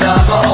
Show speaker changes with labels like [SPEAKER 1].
[SPEAKER 1] Love.